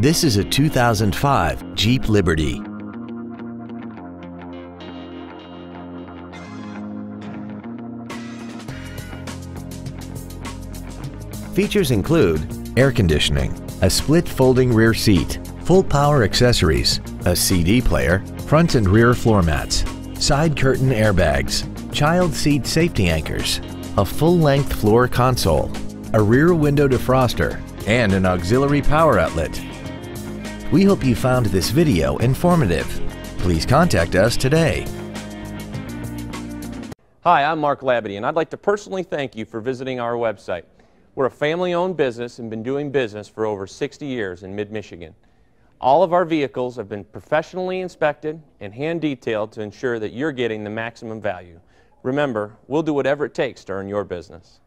This is a 2005 Jeep Liberty. Features include air conditioning, a split folding rear seat, full power accessories, a CD player, front and rear floor mats, side curtain airbags, child seat safety anchors, a full-length floor console, a rear window defroster, and an auxiliary power outlet. We hope you found this video informative. Please contact us today. Hi, I'm Mark Labadie, and I'd like to personally thank you for visiting our website. We're a family-owned business and been doing business for over 60 years in mid-Michigan. All of our vehicles have been professionally inspected and hand-detailed to ensure that you're getting the maximum value. Remember, we'll do whatever it takes to earn your business.